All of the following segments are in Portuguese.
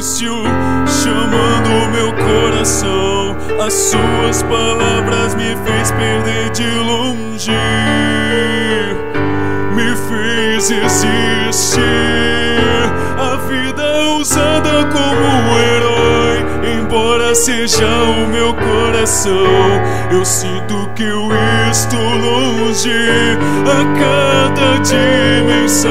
silêncio chamando meu coração. As suas palavras me fez perder de longe, me fez existir. A vida usada como herói, embora seja o meu coração, eu sinto que eu estou longe a cada dimensão.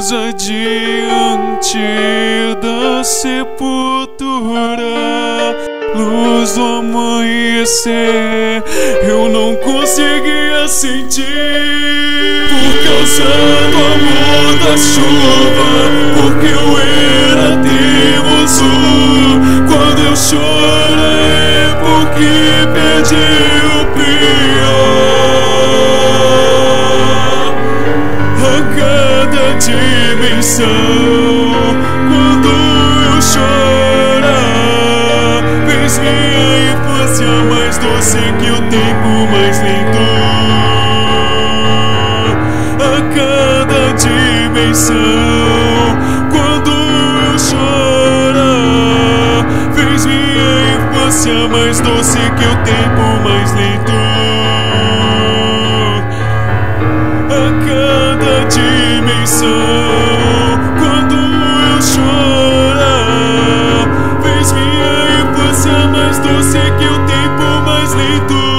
Luz adiante da sepultura, luz do amanhecer, eu não conseguia sentir. Causando amor da chuva Porque eu Minha infância mais doce que o tempo mais lento quando eu chorar. Fez minha infância mais doce que o tempo. mais.